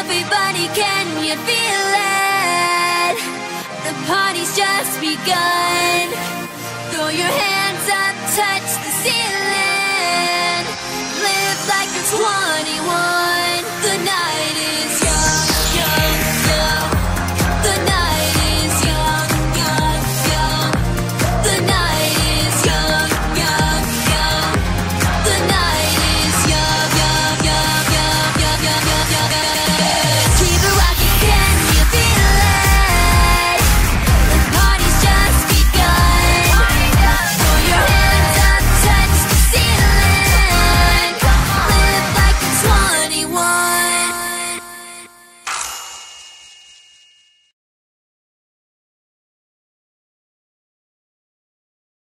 Everybody, can you feel it? The party's just begun. Throw your hands up, touch the ceiling. Live like you're 21.